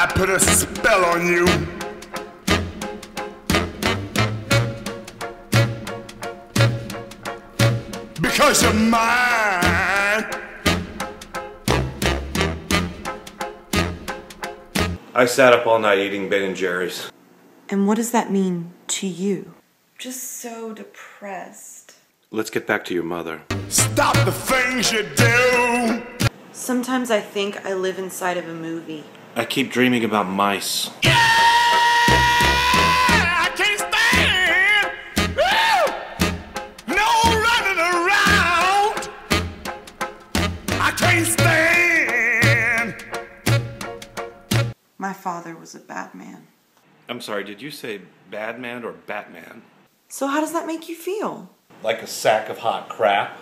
I put a spell on you. Because you're mine. I sat up all night eating Ben and Jerry's. And what does that mean to you? Just so depressed. Let's get back to your mother. Stop the things you do. Sometimes I think I live inside of a movie. I keep dreaming about mice. Yeah! I can't stand. Woo! No running around. I can't stand. My father was a bad man. I'm sorry, did you say bad man or Batman? So how does that make you feel? Like a sack of hot crap?